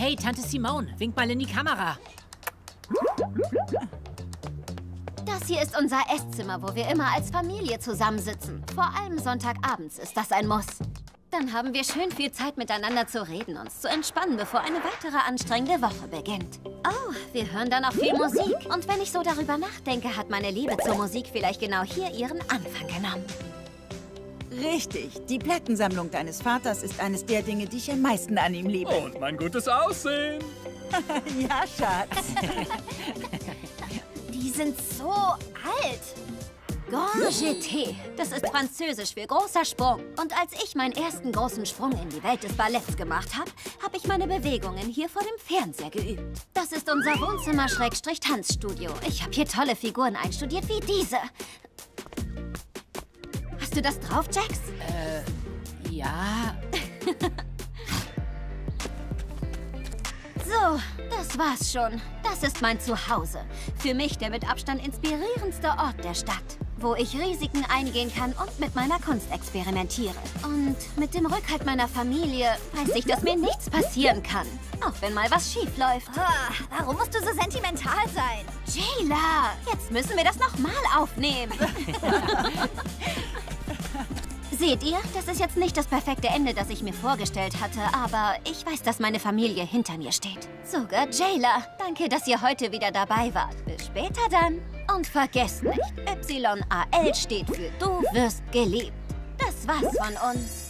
Hey, Tante Simone, wink mal in die Kamera. Das hier ist unser Esszimmer, wo wir immer als Familie zusammensitzen. Vor allem Sonntagabends ist das ein Muss. Dann haben wir schön viel Zeit miteinander zu reden, uns zu entspannen, bevor eine weitere anstrengende Woche beginnt. Oh, wir hören dann auch viel Musik. Und wenn ich so darüber nachdenke, hat meine Liebe zur Musik vielleicht genau hier ihren Anfang genommen. Richtig. Die Plattensammlung deines Vaters ist eines der Dinge, die ich am meisten an ihm liebe. Und mein gutes Aussehen. ja, Schatz. Die sind so alt. Grand Jeté. Das ist französisch für großer Sprung. Und als ich meinen ersten großen Sprung in die Welt des Balletts gemacht habe, habe ich meine Bewegungen hier vor dem Fernseher geübt. Das ist unser Wohnzimmer-Tanzstudio. Ich habe hier tolle Figuren einstudiert wie diese. Du das drauf, Jax? Äh, ja. So, das war's schon. Das ist mein Zuhause. Für mich der mit Abstand inspirierendste Ort der Stadt. Wo ich Risiken eingehen kann und mit meiner Kunst experimentiere. Und mit dem Rückhalt meiner Familie weiß ich, dass mir nichts passieren kann. Auch wenn mal was schief läuft. Ah, warum musst du so sentimental sein? Jayla, jetzt müssen wir das nochmal aufnehmen. Seht ihr, das ist jetzt nicht das perfekte Ende, das ich mir vorgestellt hatte, aber ich weiß, dass meine Familie hinter mir steht. Sogar Jayla, danke, dass ihr heute wieder dabei wart. Bis später dann. Und vergesst nicht, YAL steht für Du wirst geliebt. Das war's von uns.